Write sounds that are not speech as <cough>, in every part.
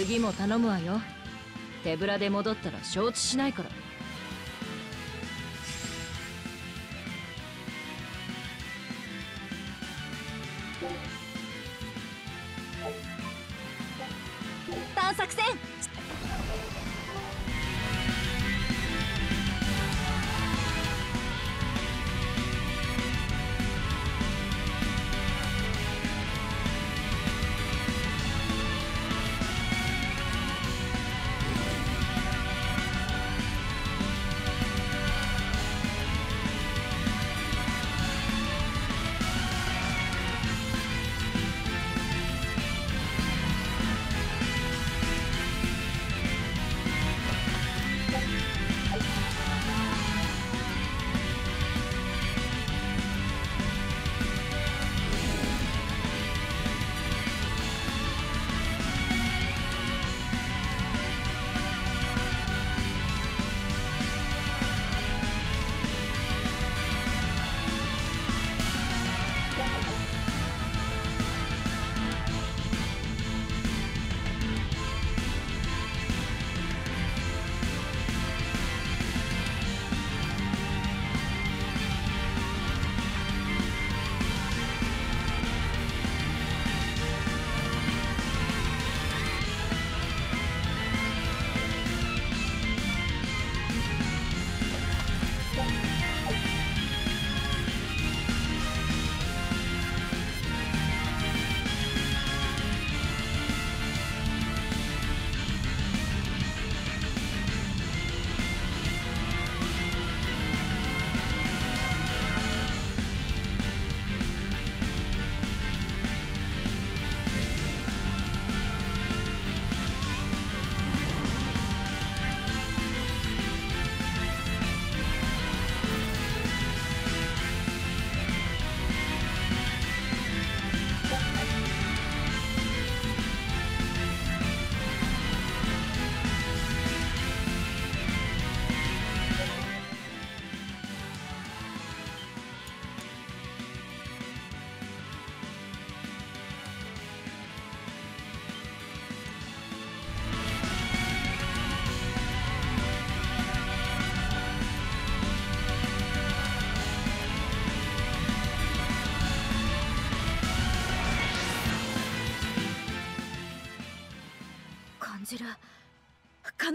次も頼むわよ。手ぶらで戻ったら承知しないから。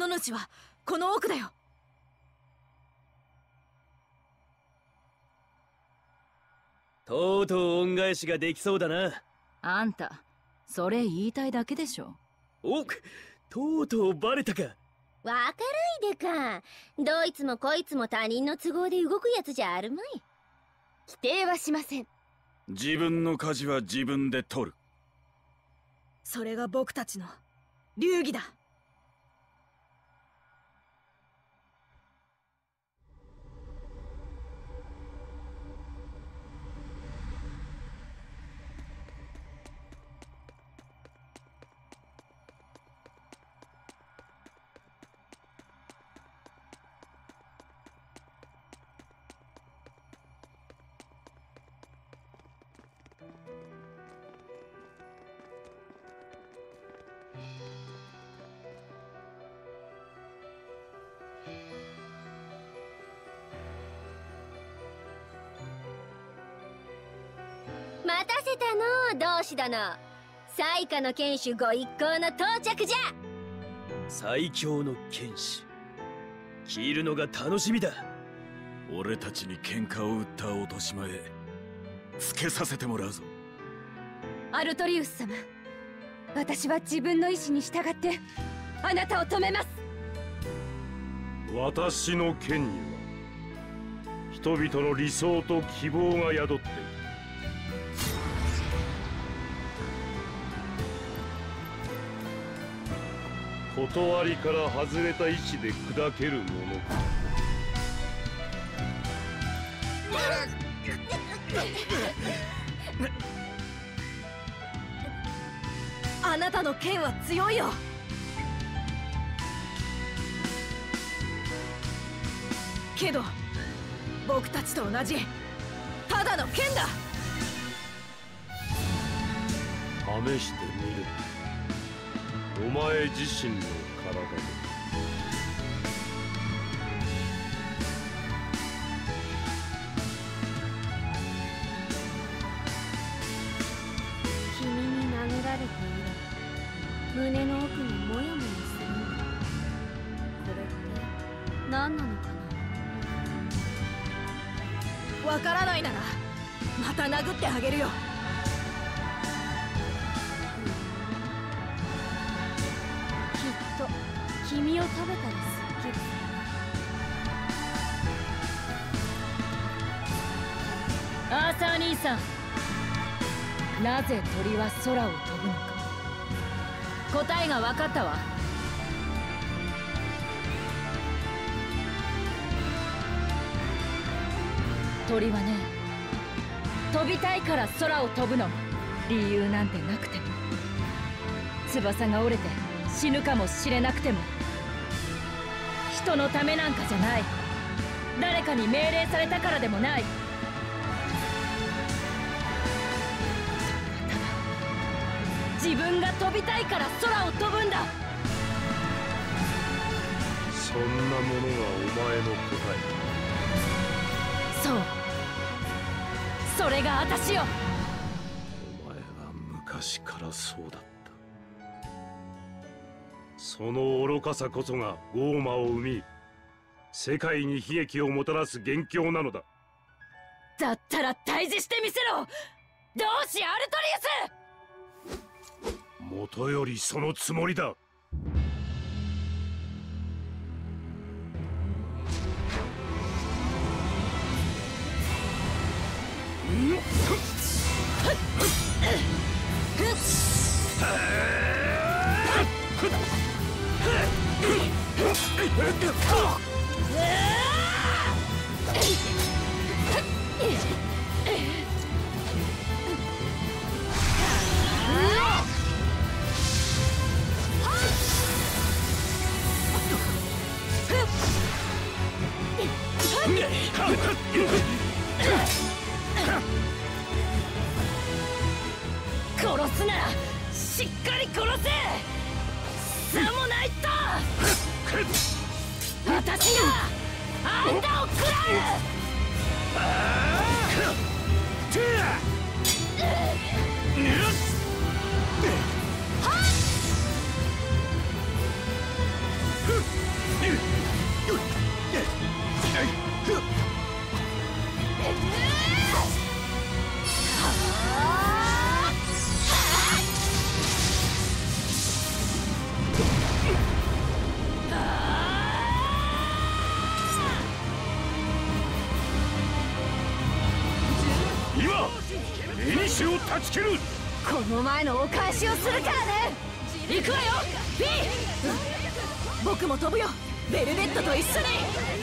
カノ主はこの奥だよ。とうとう恩返しができそうだな。あんたそれ言いたいだけでしょ？おとうとうバレたか。わからいでか。どいつもこいつも他人の都合で動くやつじゃあるまい。否定はしません。自分の舵は自分で取る。それが僕たちの流儀だ待たの同志殿。最下の剣士ご一行の到着じゃ。最強の剣士。切るのが楽しみだ。俺たちに喧嘩を売った落とし前つけさせてもらうぞ。アルトリウス様私は自分の意志に従ってあなたを止めます。私の剣には人々の理想と希望が宿っている断りから外れた意志で砕けるものあなたの剣は強いよ。けど僕たちと同じただの剣だ。試してみるお前自身の体で君に殴られて以来胸の奥にモヤモヤするんだこれって何なのかな。わからないならまた殴ってあげるよ。さん。なぜ鳥は空を飛ぶのか。答えが分かったわ。鳥はね飛びたいから空を飛ぶの。理由なんてなくても。翼が折れて死ぬかもしれなくても。人のためなんかじゃない。誰かに命令されたからでもない。飛びたいから空を飛ぶんだ。そんなものがお前の答そう。それが私よ。えお前は昔からそうだった。その愚かさこそがゴーマを生み世界に悲劇をもたらす元凶なのだ。だったら退治してみせろ。同志アルトリウスもとよりそのつもりだ。殺すならしっかり殺せさもないと私があんたを食らう今エニシを断ち切るこの前のお返しをするからね。行くわよピ僕も飛ぶよ。ベルベットと一緒に。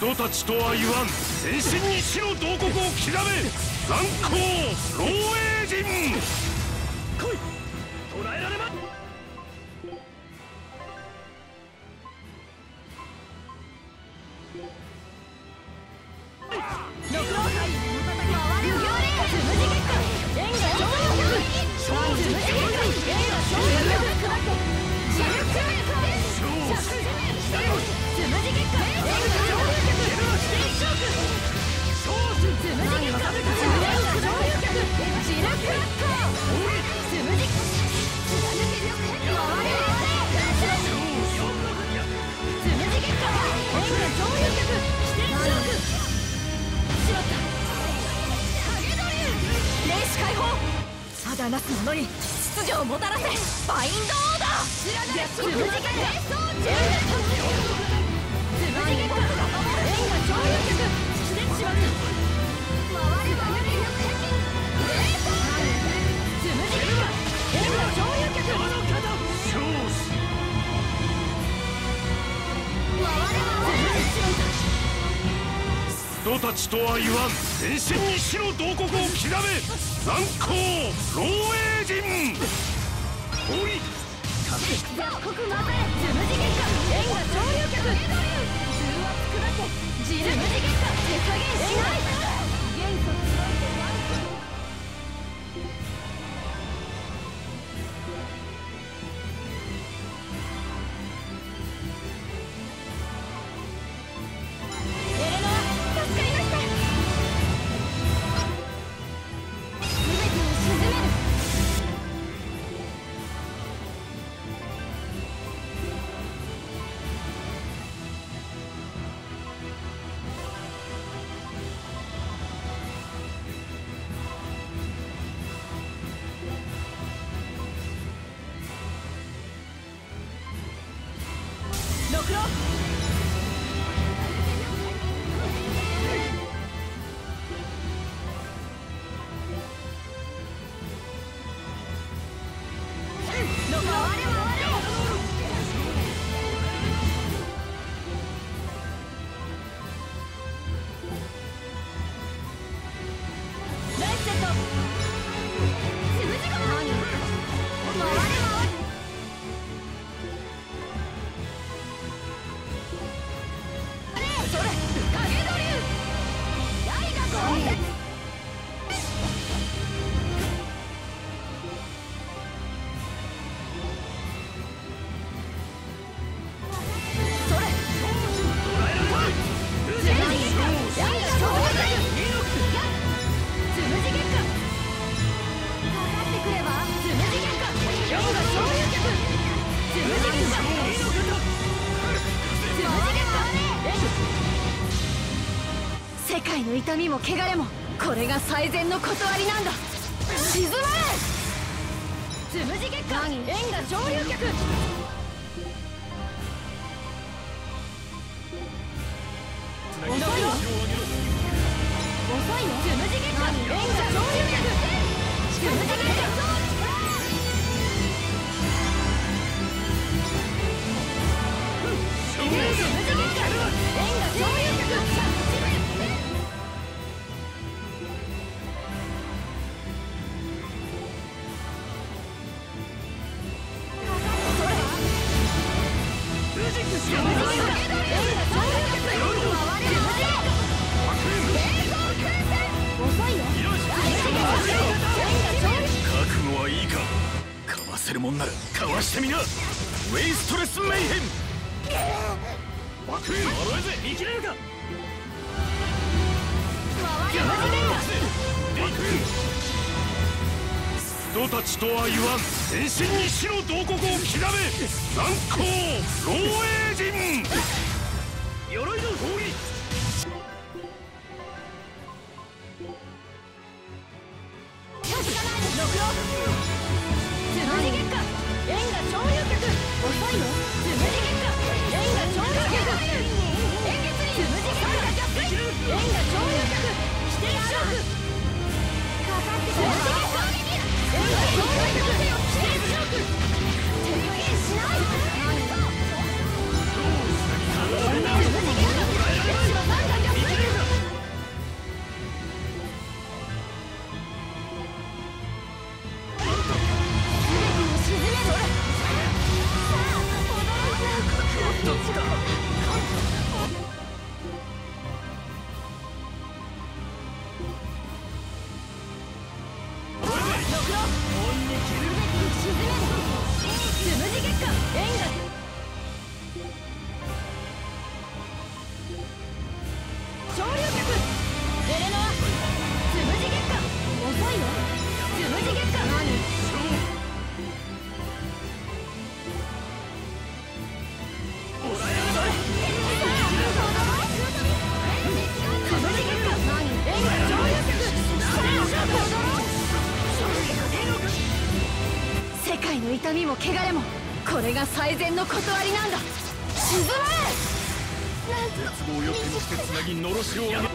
人たちとは言わん全身に。死の洞窟を極め残光漏洩人とは言わん。全身に白洞国を刻め残光老英人。お雑穀縁が潮流客。ー作らせ手加減しない。も汚れもこれが最善の断りなんだ。沈まれつむじ月間縁が上流客とは言わん。全身に白同国を刻め残光老栄人。みも汚れも。これが最善の断りなんだ。沈絶望よけにしてつなぎのろしを上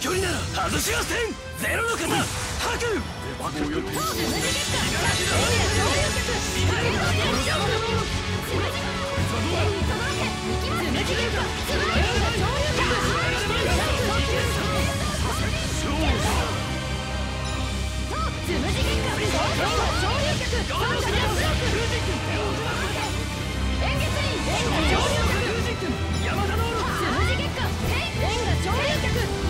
距離なら外しません。ゼロの方吐く。これでレン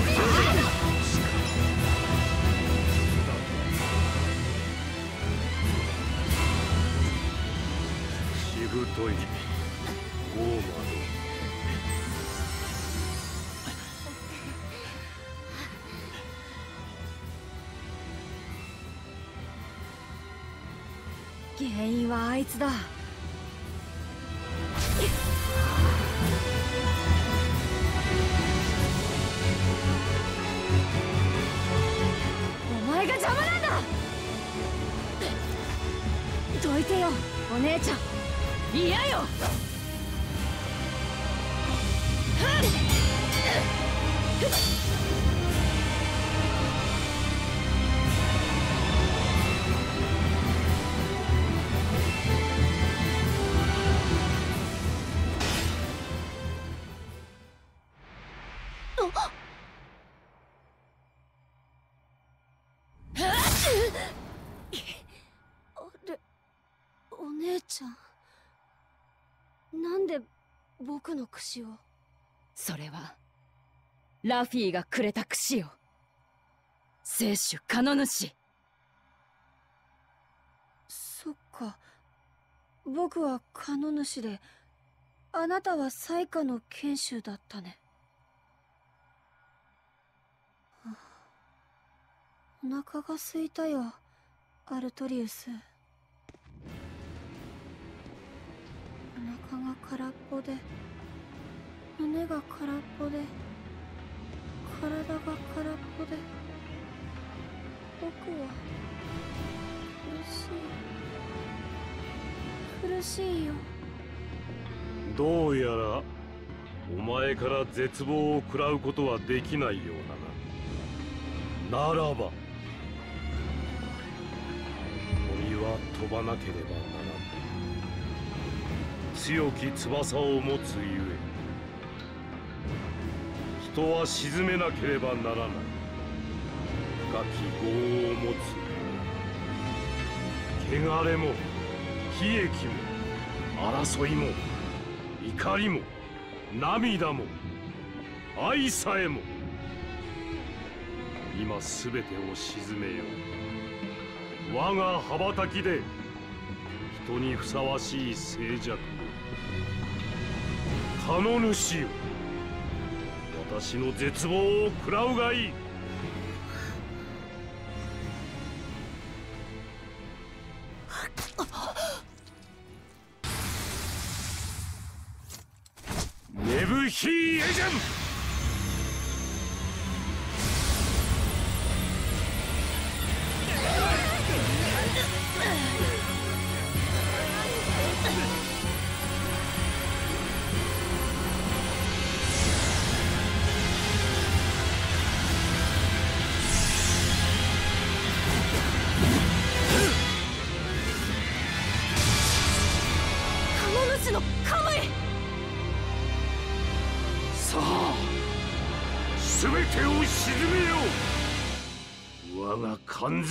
といゴーマ原因はあいつだ。お前が邪魔なんだ。どいてよお姉ちゃん。嫌よ。ラフィーがくれた櫛よ聖主カノ主。そっか。僕はカノ主であなたは最下の賢秀だったね。お腹が空いたよアルトリウス。お腹が空っぽで胸が空っぽで。体が空っぽで僕は苦しい。苦しいよ。どうやらお前から絶望を食らうことはできないようだな。ならば鳥は飛ばなければならぬ強き翼を持つゆえ。人は沈めなければならない。深き業を持つ。汚れも悲劇も争いも怒りも涙も愛さえも今すべてを沈めよう。我が羽ばたきで人にふさわしい静寂を。カノ主よ。私の絶望を食らうがいい。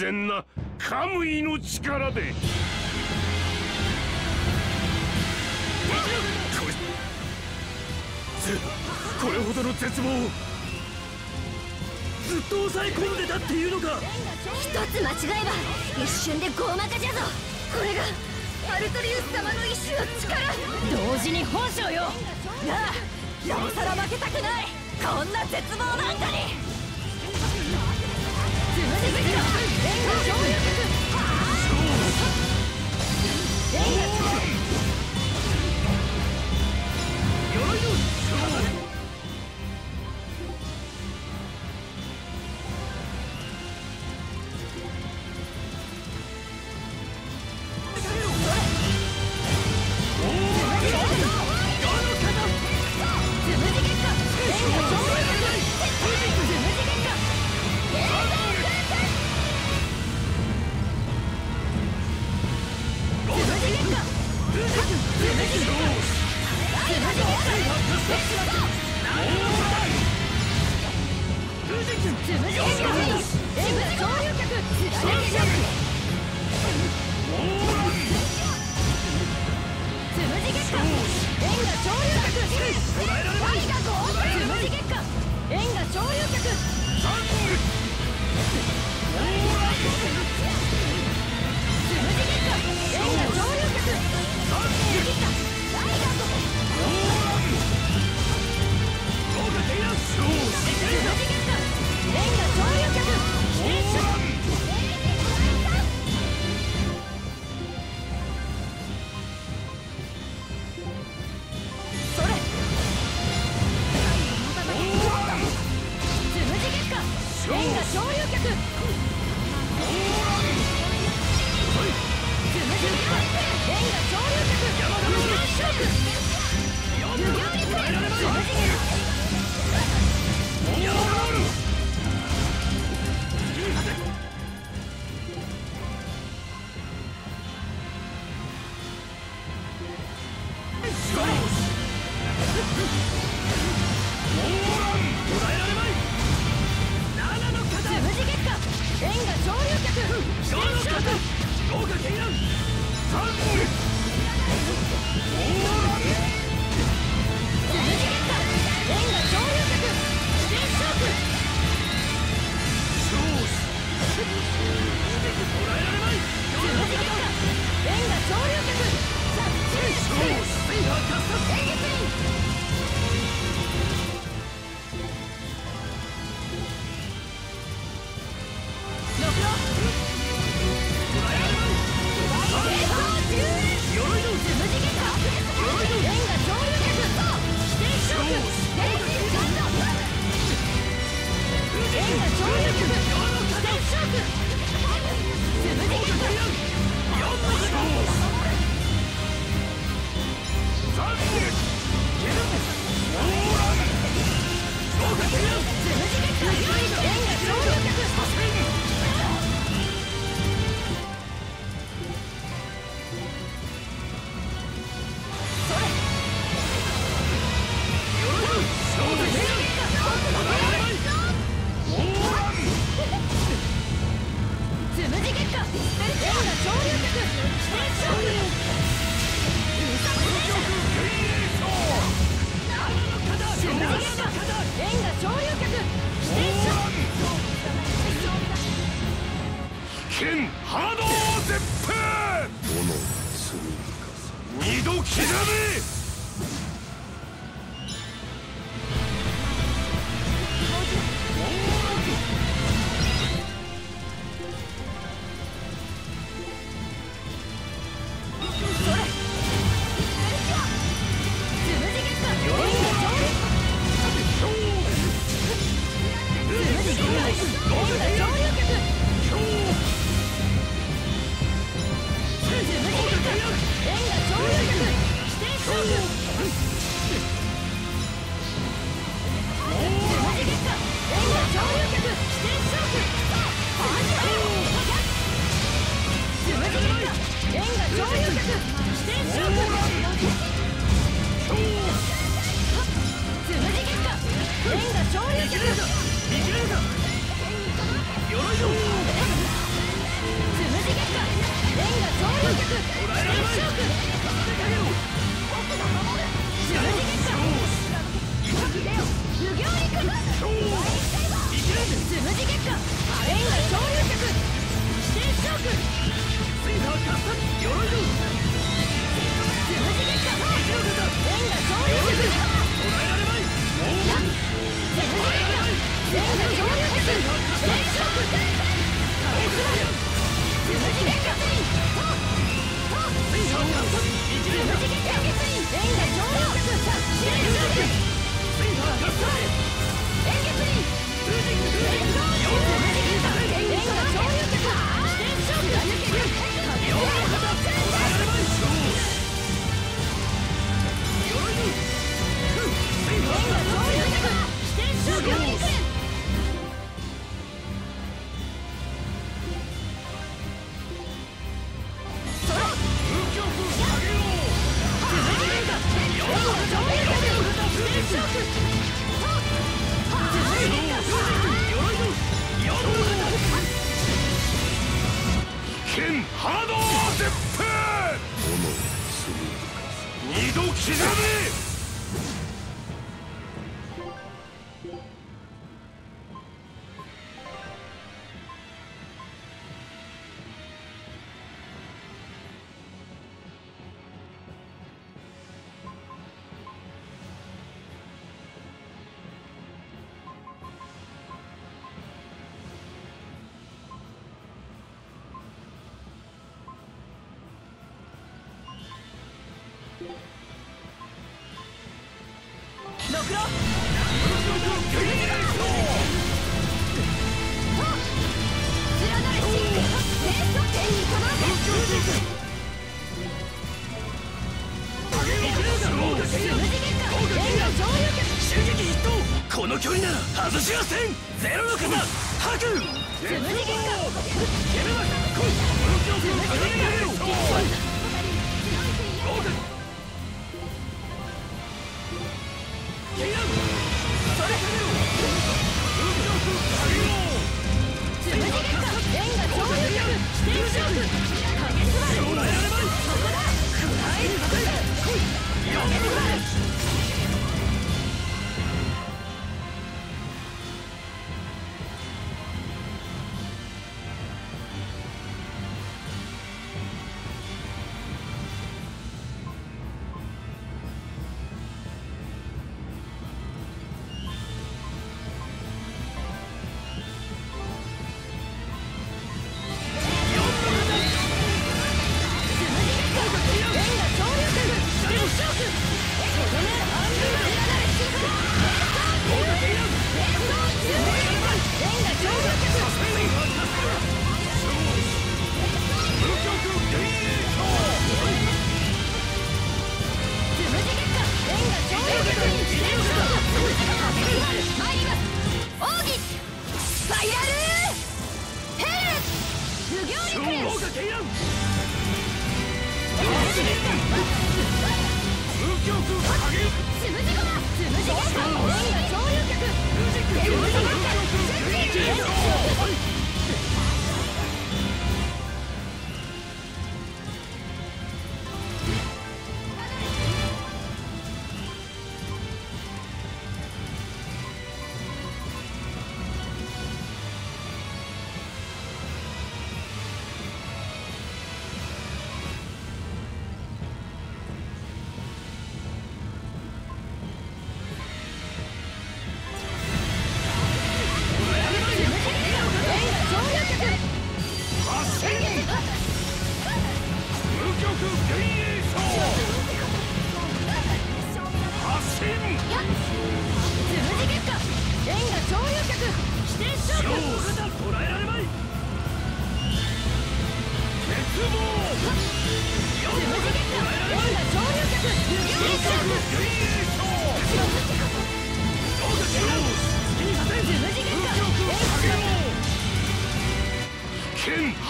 全なカムイの力で。ここれほどの絶望をずっと抑え込んでたっていうのか。一つ間違えば一瞬でゴーマ化じゃぞ。これがアルトリウス様の意志の力。同時に本性よ。なあなおさら負けたくない。こんな絶望なんかにつむじ口のレンガ上流曲レンガ円が上流客レンガ上流客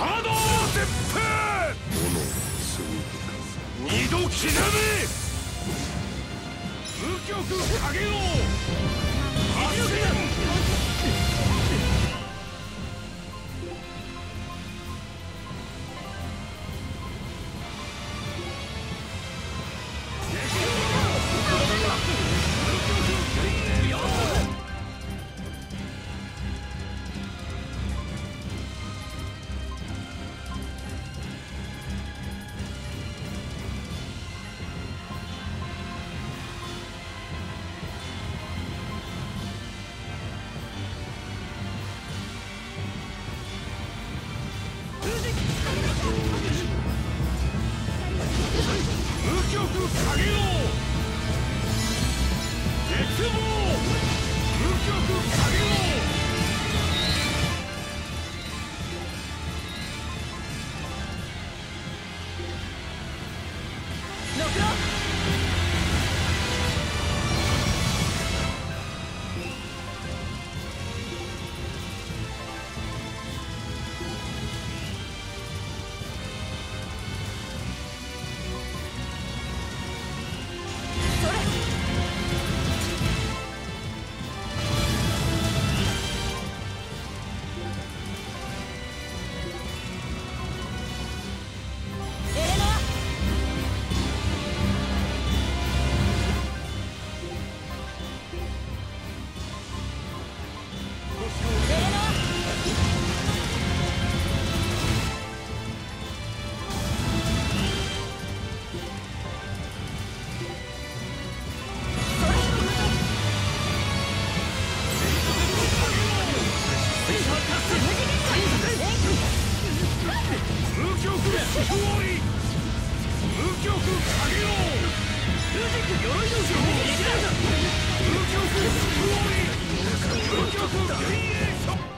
波動絶平。二度きらめ。無極影王強く上げよう。ルジの城を右だ風強く風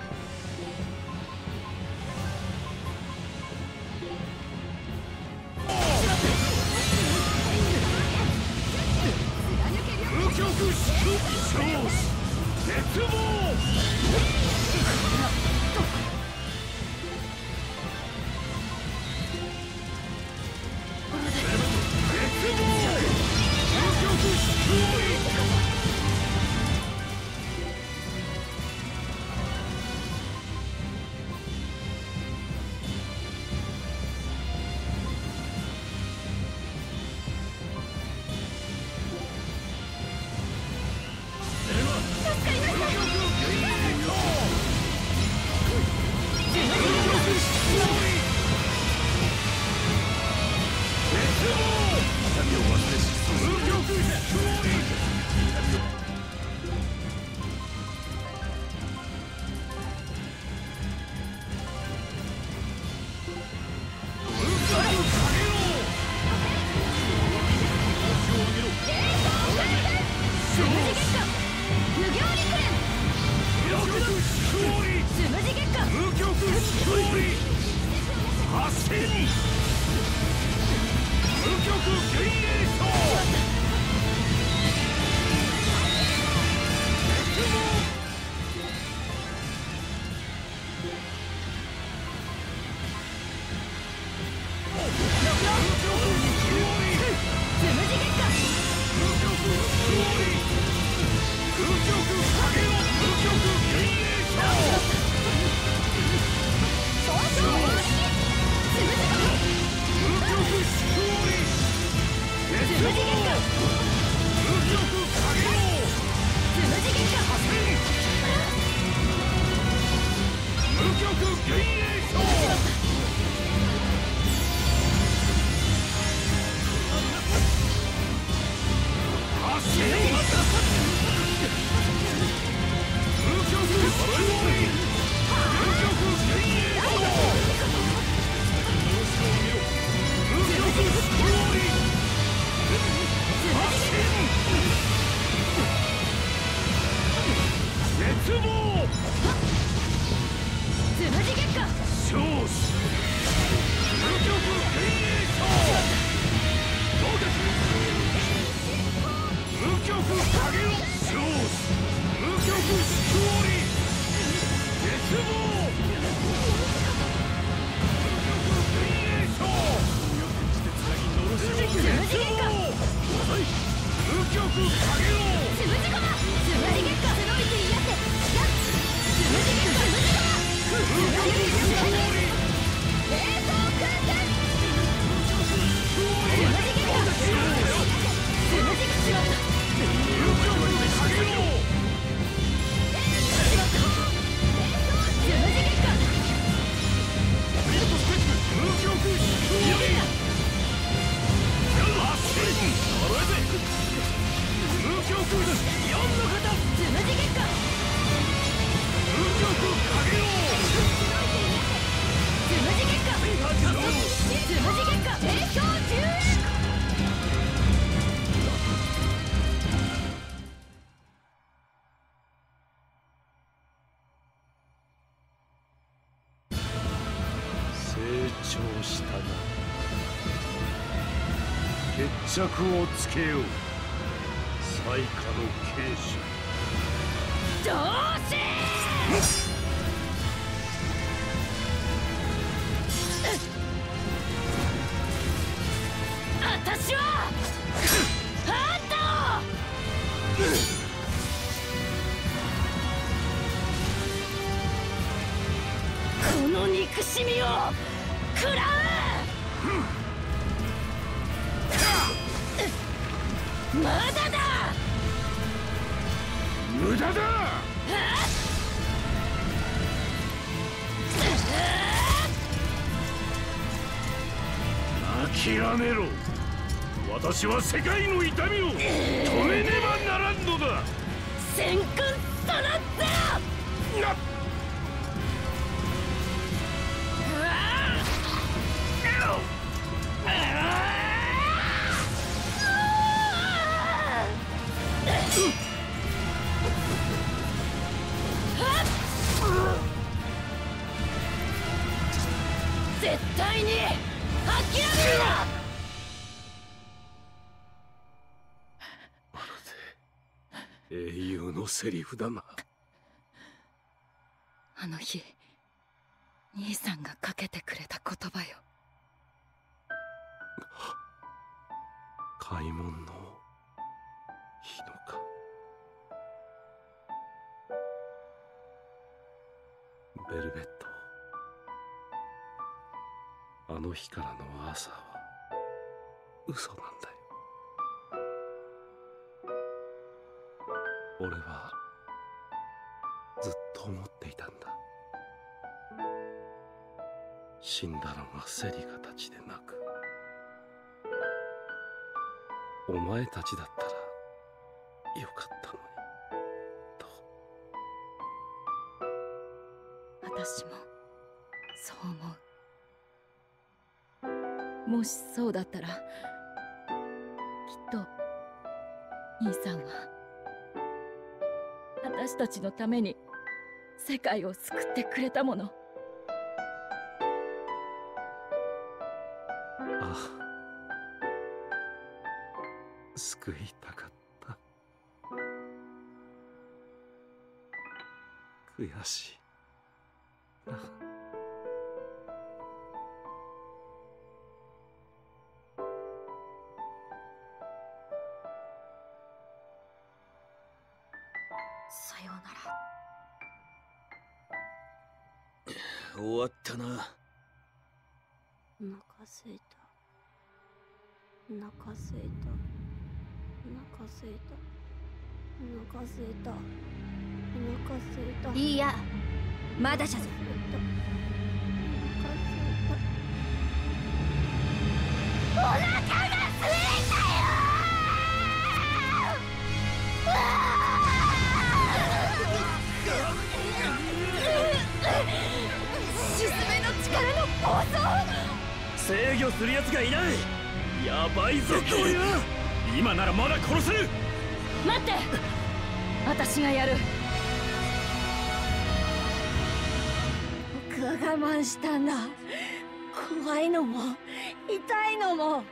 Yep. 着をつけよう。最下の継者どうし私はあんたを。この憎しみを食らう。まだだ！無駄だ！諦めろ。私は世界の痛みを止めねばならんのだ。先君となったな絶セリフだな。あの日兄さんがかけてくれた言葉よ。開門の日のか。ベルベット。あの日からの朝は嘘なんだよ俺はずっと思っていたんだ。死んだのがセリカたちでなくお前たちだった私たちのために世界を救ってくれたもの。ああ。救いたかった。悔しい。あすいた。お腹すいた。お腹すいた。お腹すいた。いいや。まだじゃぞ。お腹すいた。お腹すいた沈めの力の暴走制御する奴がいないやばいぞこりゃ今ならまだ殺せる。待って。私がやる。僕は我慢したんだ。怖いのも痛いのも。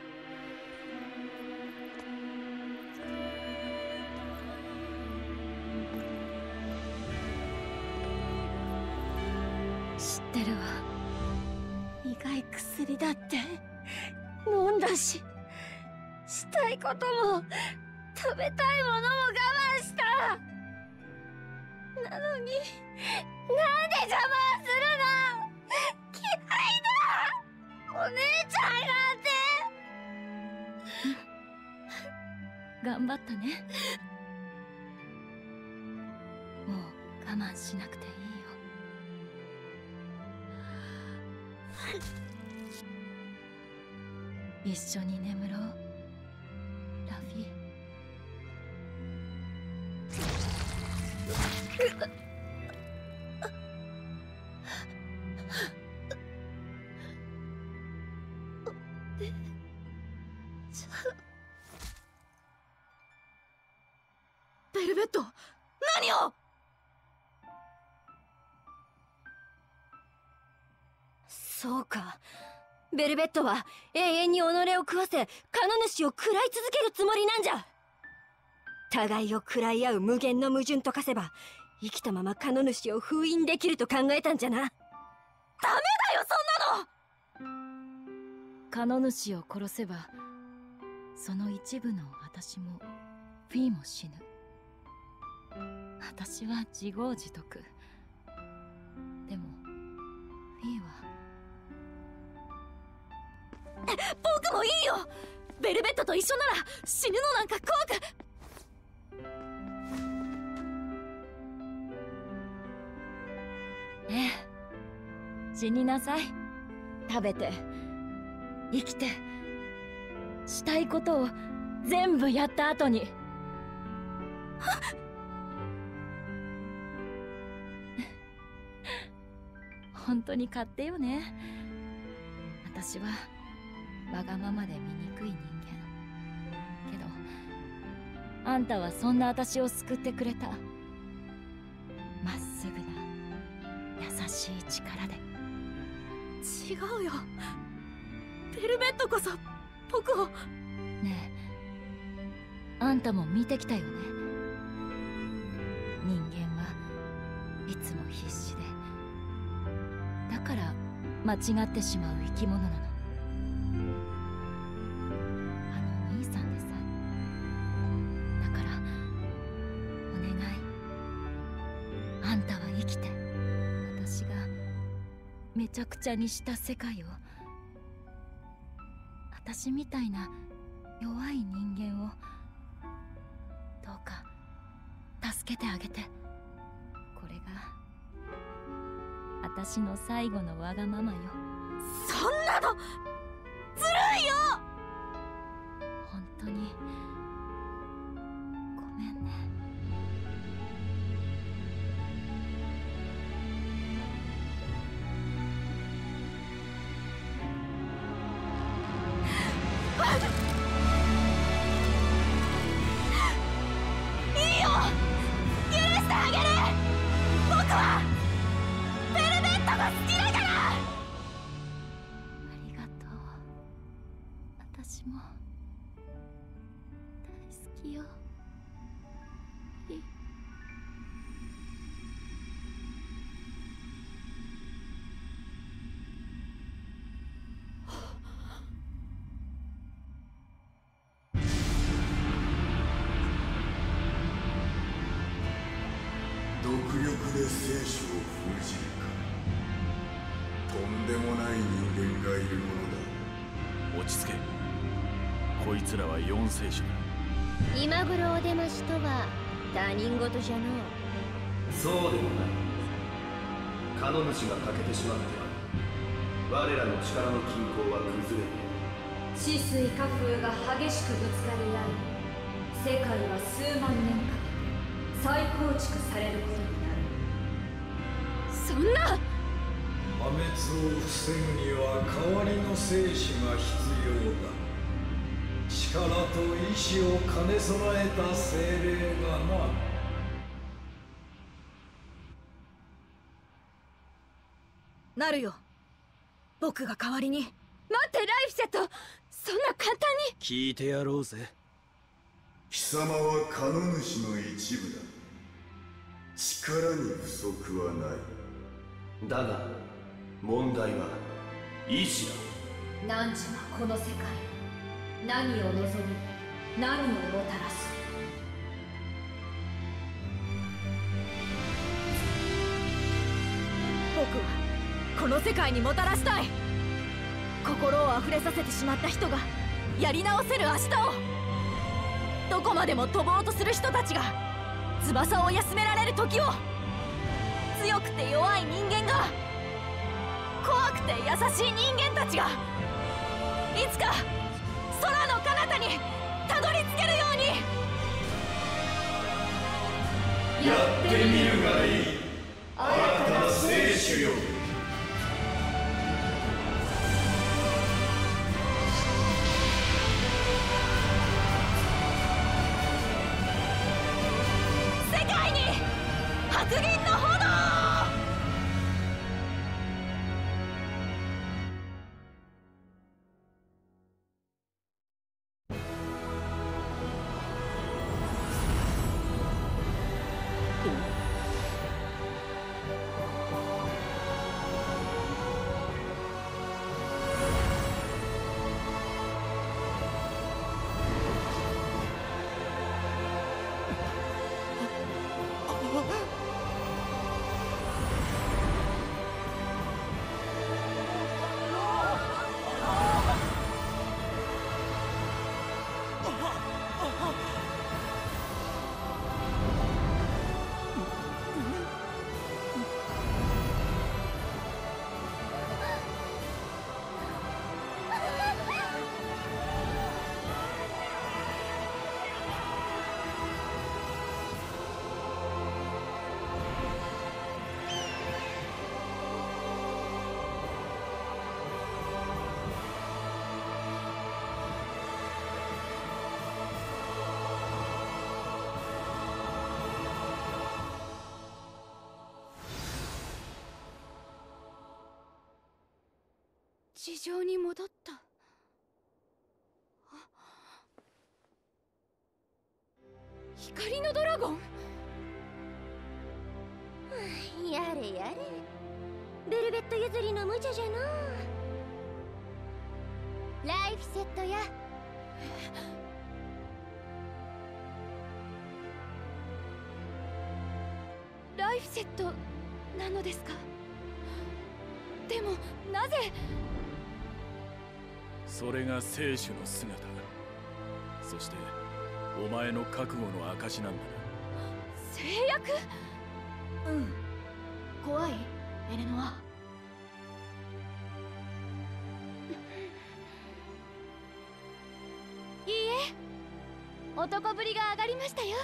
ベット何を？そうか。ベルベットは永遠に己を食わせカノ主を食らい続けるつもりなんじゃ。互いを食らい合う無限の矛盾と化せば生きたままカノ主を封印できると考えたんじゃな。ダメだよそんなの！カノ主を殺せばその一部の私もフィーも死ぬ。私は自業自得。でもフィーは。<laughs> 僕もいいよ。ベルベットと一緒なら死ぬのなんか怖く。ええ。死になさい。食べて。生きて。したいことを全部やった後に <laughs> 本当に勝手よね。私はわがままで醜い人間。けどあんたはそんな私を救ってくれた。まっすぐな優しい力で。違うよ。ベルベットこそ僕を。ねえ。あんたも見てきたよね。人間はいつも必死で。だから間違ってしまう生き物なの。あの兄さんでさえ。だからお願い。あんたは生きて。私がめちゃくちゃにした世界を。私みたいな弱い人間を。どうか助けてあげて。私の最後のわがままよ。そんなのずるいよ！本当に聖書だ今頃お出ましとは他人事じゃのう。そうでもない。カノ主が欠けてしまっては我らの力の均衡は崩れる。治水火風が激しくぶつかり合い世界は数万年かけて再構築されることになる。そんな！破滅を防ぐには代わりの生死が必要だ力と意志を兼ね備えた精霊がななるよ。僕が代わりに。待ってライフセット。そんな簡単に。聞いてやろうぜ貴様はカノ主の一部だ。力に不足はない。だが問題は。意志だ。汝はこの世界。何を望み何をもたらす？僕はこの世界にもたらしたい。心を溢れさせてしまった人がやり直せる明日を。どこまでも飛ぼうとする人たちが翼を休められる時を。強くて弱い人間が怖くて優しい人間たちがいつかやってみるがいい。新たな聖主よ。地上に戻った。あ光のドラゴン？やれやれ。ベルベット譲りの無茶じゃなライフセットや。ライフセットなのですか？でもなぜ？それが聖主の姿。そしてお前の覚悟の証なんだ制約？うん。怖いエレノア。いいえ。男ぶりが上がりましたよ。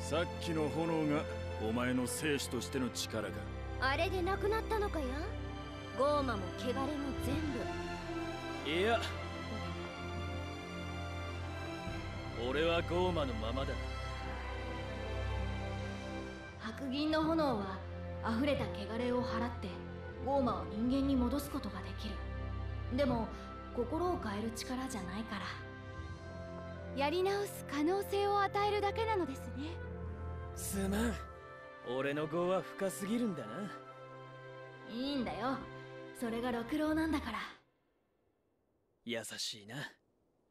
さっきの炎がお前の聖主としての力か。あれで亡くなったのかやゴーマも汚れも全部いや。俺はゴーマのままだ。白銀の炎は溢れた汚れを払ってゴーマを人間に戻すことができる。でも心を変える力じゃないから。やり直す可能性を与えるだけなのですね。すまん。俺の業は深すぎるんだな。いいんだよ。それが六郎なんだから優しいな。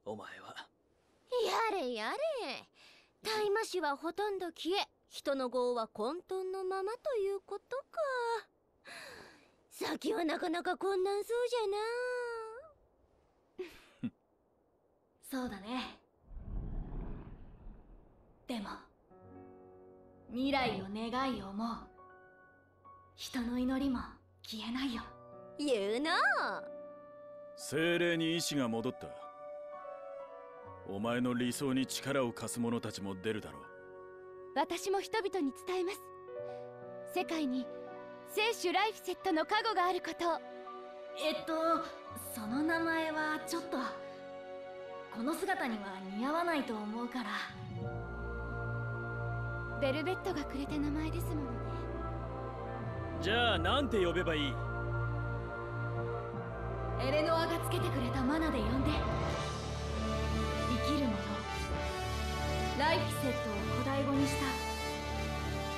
お前は。やれやれ。大魔師はほとんど消え人の業は混沌のままということか。先はなかなか困難そうじゃな。<laughs> そうだね。でも未来を願い思う。人の祈りも消えないよ。言うな精霊に意志が戻った。お前の理想に力を貸す者たちも出るだろう。私も人々に伝えます。世界に聖主ライフセットの加護があることえっとその名前はちょっとこの姿には似合わないと思うから。ベルベットがくれた名前ですものね。じゃあなんて呼べばいい？エレノアがつけてくれたマナで呼んで。生きるものライフセットを古代語にした。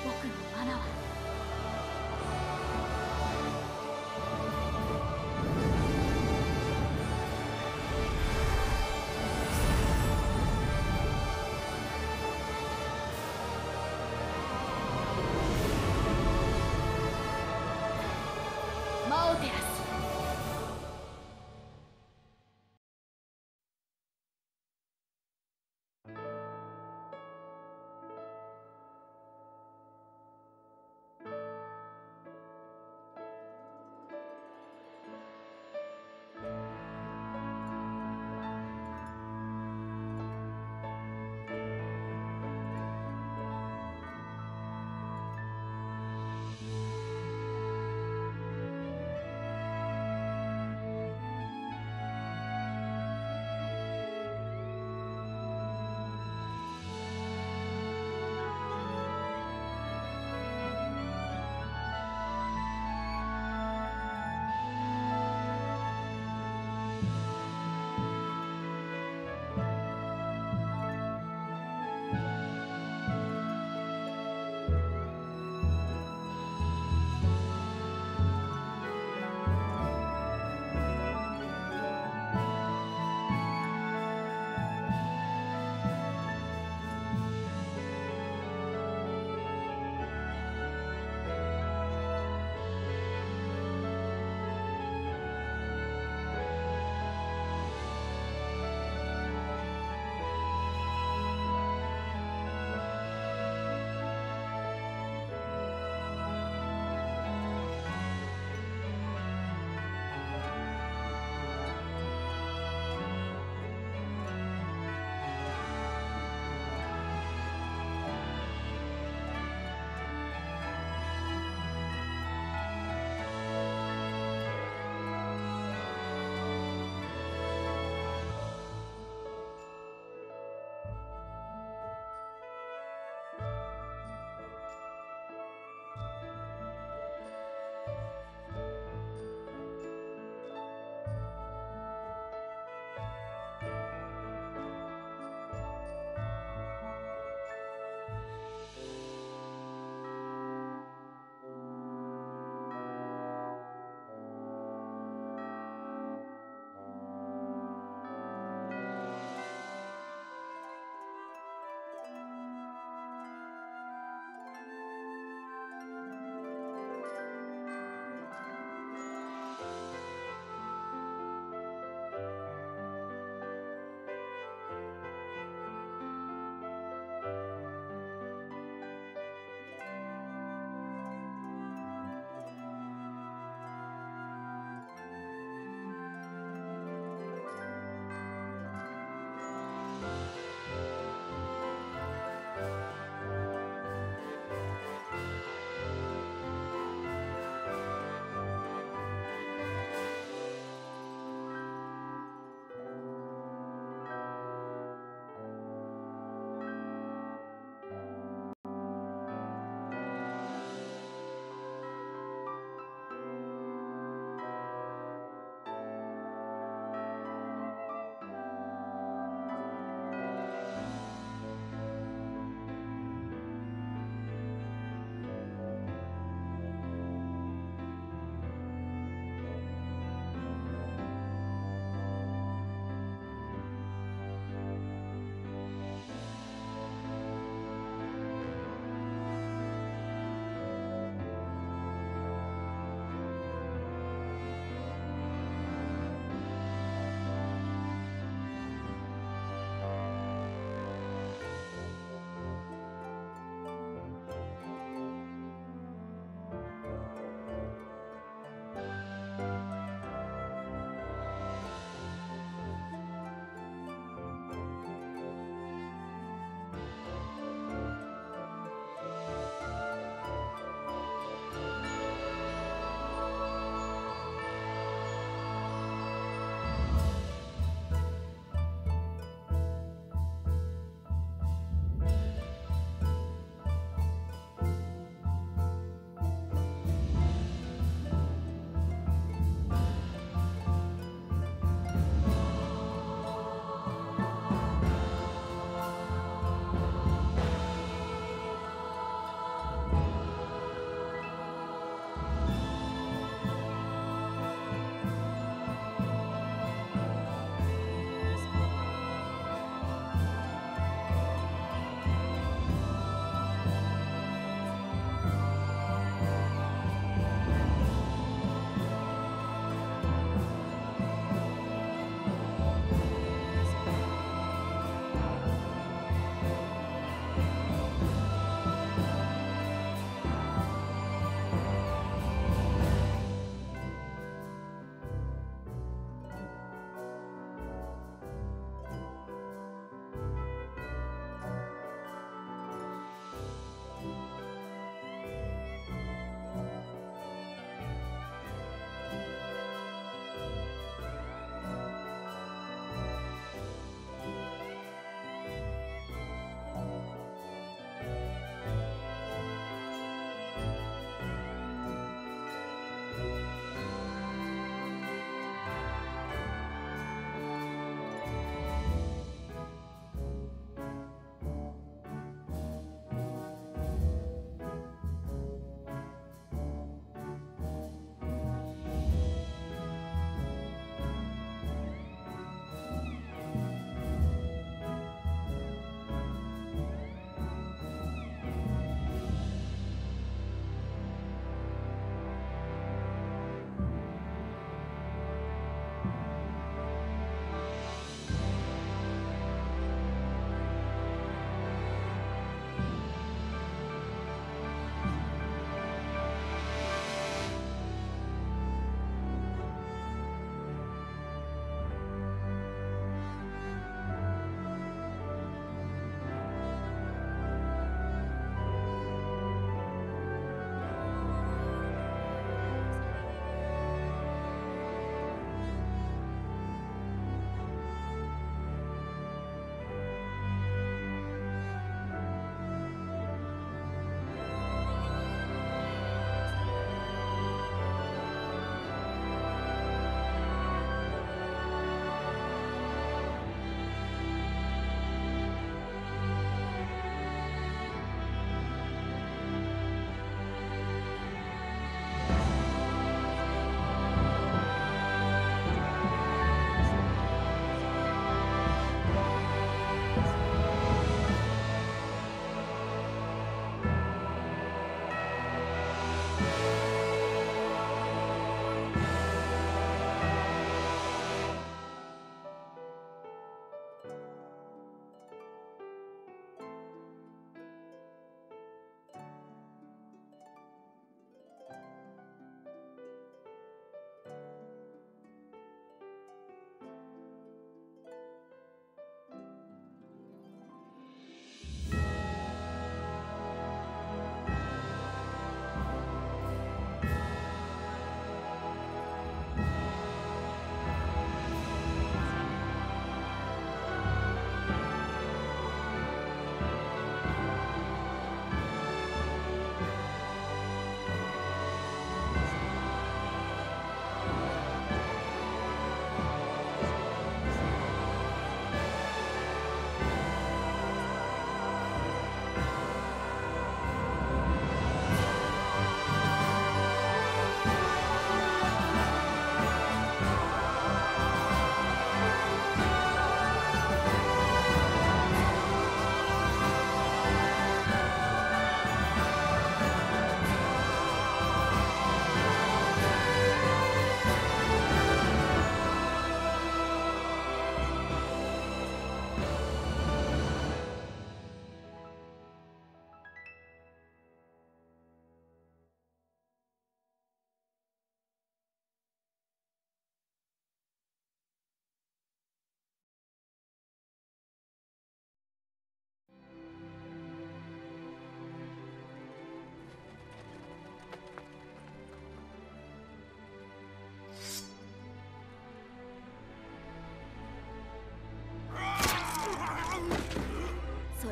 僕のマナは。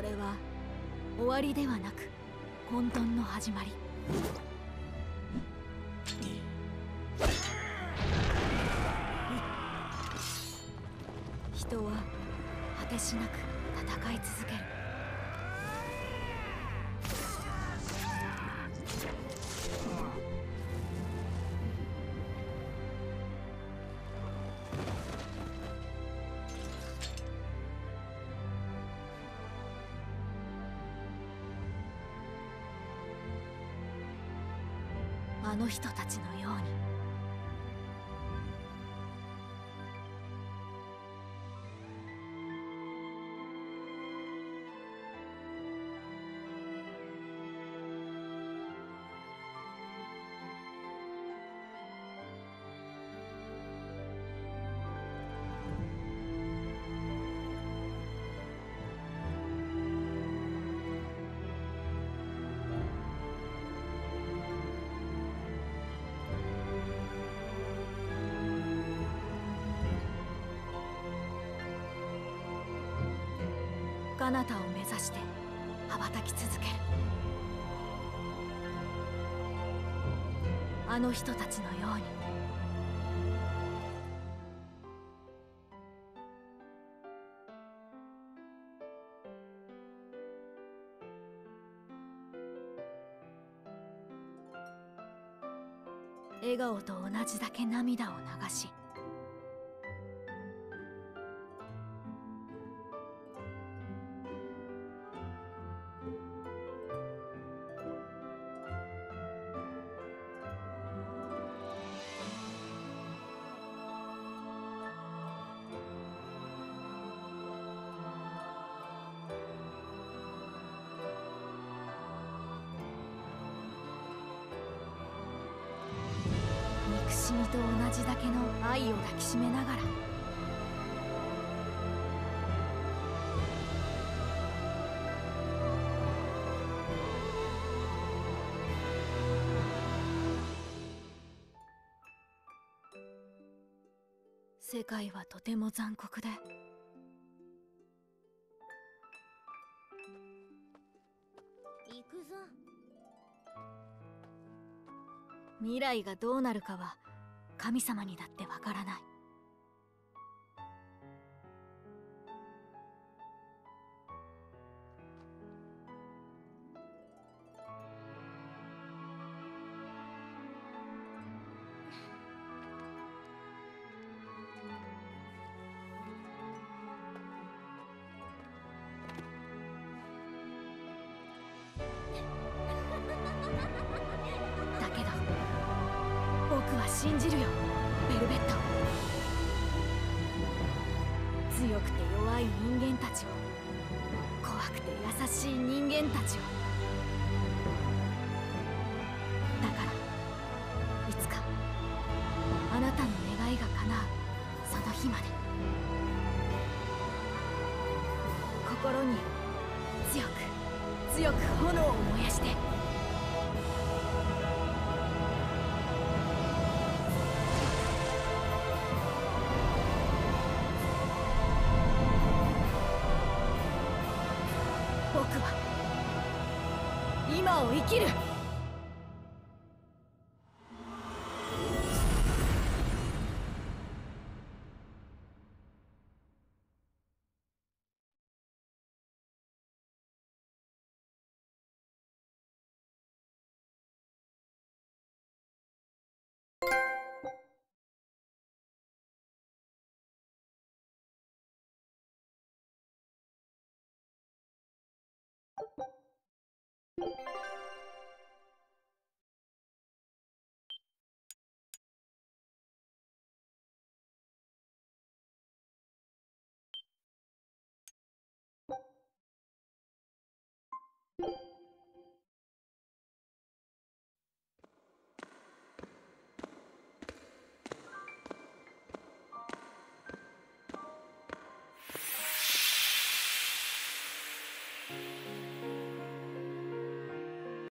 れは終わりではなく混沌の始まり。人は果てしなく戦い続ける。あの人たちのように。彼方を目指して羽ばたき続ける。あの人たちのように。笑顔と同じだけ涙を流し世界はとても残酷で。行くぞ。未来がどうなるかは神様にだってわからないは信じるよ。ベルベット。強くて弱い人間たちを。怖くて優しい人間たちを。だからいつかあなたの願いが叶う。その日まで。心に強く強く炎を。きる。う